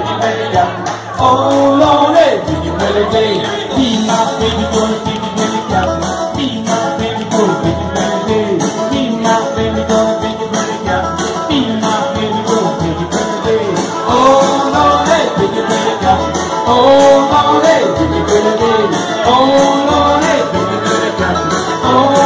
baby. Oh hey, baby, baby, baby, be my baby. Be my baby. Be my baby. Be my baby. Oh Lord, hey. Oh Lord, hey, baby. Oh Lord, hey, baby, baby, down. Oh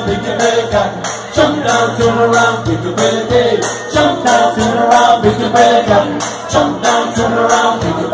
around, make your belly down. Jump down, turn around, make your belly down. Jump down, turn around, make your belly down. Jump down, turn around,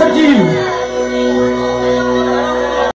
садим.